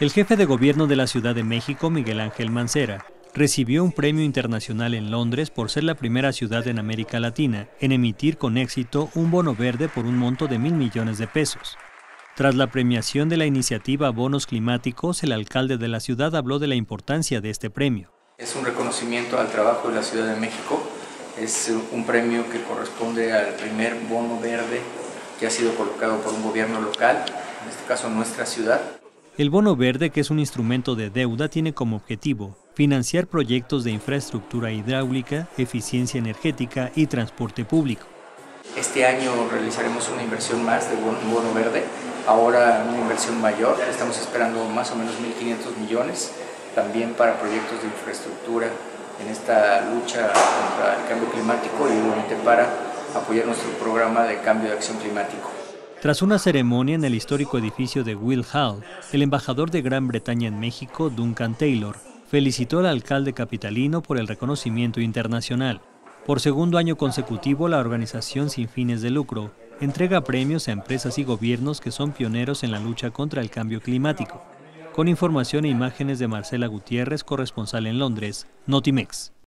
El jefe de gobierno de la Ciudad de México, Miguel Ángel Mancera, recibió un premio internacional en Londres por ser la primera ciudad en América Latina en emitir con éxito un bono verde por un monto de mil millones de pesos. Tras la premiación de la iniciativa Bonos Climáticos, el alcalde de la ciudad habló de la importancia de este premio. Es un reconocimiento al trabajo de la Ciudad de México, es un premio que corresponde al primer bono verde que ha sido colocado por un gobierno local, en este caso nuestra ciudad. El bono verde, que es un instrumento de deuda, tiene como objetivo financiar proyectos de infraestructura hidráulica, eficiencia energética y transporte público. Este año realizaremos una inversión más de bono verde, ahora una inversión mayor, estamos esperando más o menos 1.500 millones, también para proyectos de infraestructura en esta lucha contra el cambio climático y obviamente para apoyar nuestro programa de cambio de acción climático. Tras una ceremonia en el histórico edificio de Will Hall, el embajador de Gran Bretaña en México, Duncan Taylor, felicitó al alcalde capitalino por el reconocimiento internacional. Por segundo año consecutivo, la organización sin fines de lucro entrega premios a empresas y gobiernos que son pioneros en la lucha contra el cambio climático. Con información e imágenes de Marcela Gutiérrez, corresponsal en Londres, Notimex.